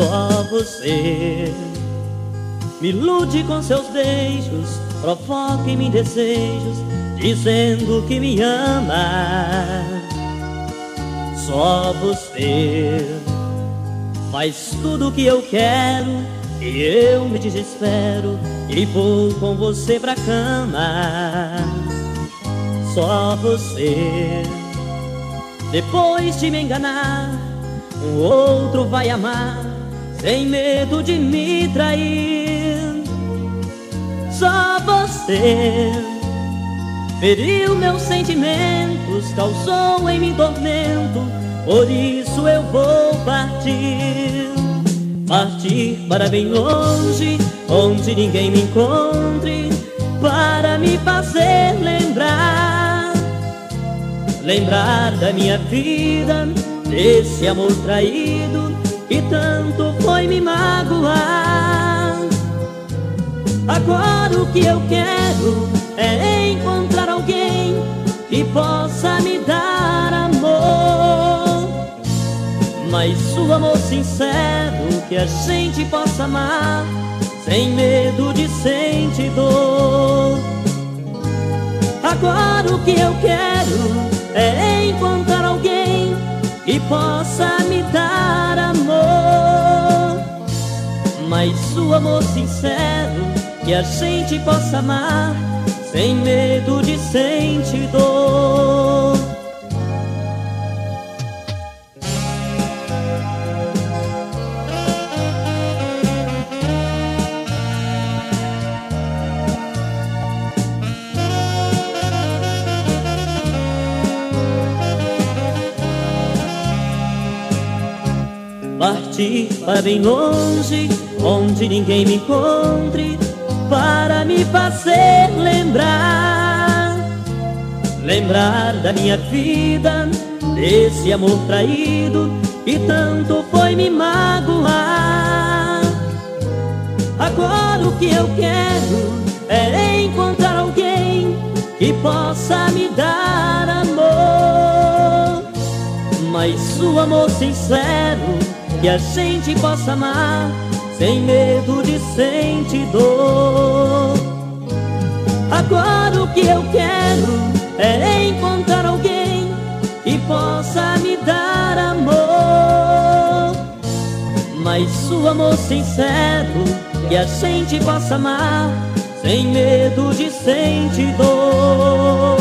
só você. Me ilude com seus beijos, provoque em desejos, dizendo que me ama. Só você faz tudo o que eu quero e eu me desespero e vou com você pra cama. Só você, depois de me enganar, um outro vai amar sem medo de me trair. Só você feriu meus sentimentos, causou em mim tormento, por isso eu vou partir. Partir para bem longe, onde ninguém me encontre, para me fazer lembrar. Lembrar da minha vida, desse amor traído que tanto foi me magoar. Agora o que eu quero é encontrar alguém que possa me dar amor. Mas o amor sincero que a gente possa amar sem medo de sentir dor. Agora o que eu quero é encontrar alguém que possa me Mas o amor sincero que a gente possa amar sem medo de sentir dor. Partir para bem longe, onde ninguém me encontre, para me fazer lembrar. Lembrar da minha vida, desse amor traído que tanto foi me magoar. Agora o que eu quero é encontrar alguém que possa me dar amor. Mas o amor sincero que a gente possa amar sem medo de sentir dor. Agora o que eu quero é encontrar alguém que possa me dar amor. Mas o amor sincero que a gente possa amar sem medo de sentir dor.